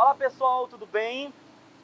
Olá pessoal, tudo bem?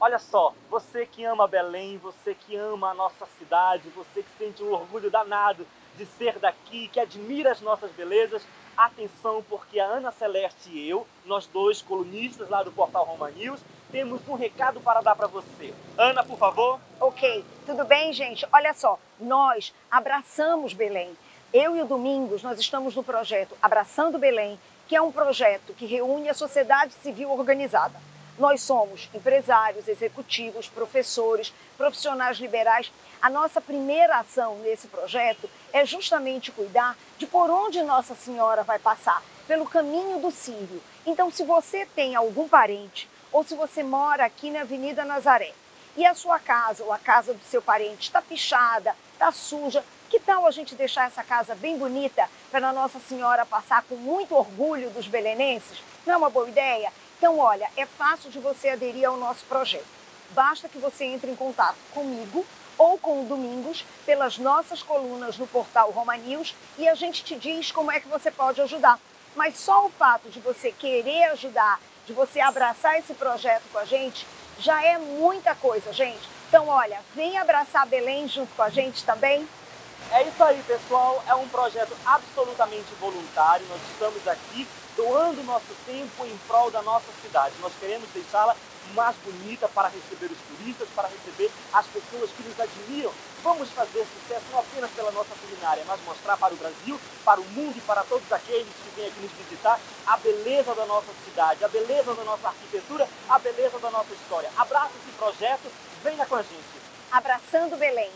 Olha só, você que ama Belém, você que ama a nossa cidade, você que sente um orgulho danado de ser daqui, que admira as nossas belezas, atenção porque a Ana Celeste e eu, nós dois colunistas lá do portal Roma News, temos um recado para dar para você. Ana, por favor. Ok, tudo bem, gente? Olha só, nós abraçamos Belém. Eu e o Domingos, nós estamos no projeto Abraçando Belém, que é um projeto que reúne a sociedade civil organizada. Nós somos empresários, executivos, professores, profissionais liberais. A nossa primeira ação nesse projeto é justamente cuidar de por onde Nossa Senhora vai passar, pelo caminho do Sírio. Então, se você tem algum parente ou se você mora aqui na Avenida Nazaré e a sua casa ou a casa do seu parente está pichada, está suja, que tal a gente deixar essa casa bem bonita para Nossa Senhora passar com muito orgulho dos belenenses? Não é uma boa ideia? Então, olha, é fácil de você aderir ao nosso projeto. Basta que você entre em contato comigo ou com o Domingos pelas nossas colunas no portal Roma News e a gente te diz como é que você pode ajudar. Mas só o fato de você querer ajudar, de você abraçar esse projeto com a gente, já é muita coisa, gente. Então, olha, vem abraçar Belém junto com a gente também. É isso aí, pessoal. É um projeto absolutamente voluntário. Nós estamos aqui doando nosso tempo em prol da nossa cidade. Nós queremos deixá-la mais bonita para receber os turistas, para receber as pessoas que nos admiram. Vamos fazer sucesso não apenas pela nossa culinária, mas mostrar para o Brasil, para o mundo e para todos aqueles que vêm aqui nos visitar a beleza da nossa cidade, a beleza da nossa arquitetura, a beleza da nossa história. Abraça esse projeto, venha com a gente. Abraçando Belém.